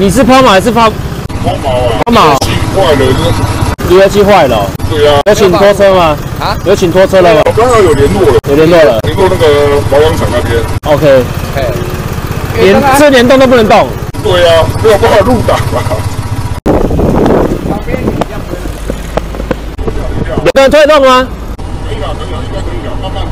你是抛锚还是抛？抛锚啊！抛锚。坏了，离合器坏了。对啊。有请拖车吗？啊？有请拖车了吗？刚刚有联络了。有联络了。联络那个保养厂那边。OK。连这连动都不能动。对啊，没有办法入档啊。有人推动吗？可以了，可以了，应该可以了，慢慢。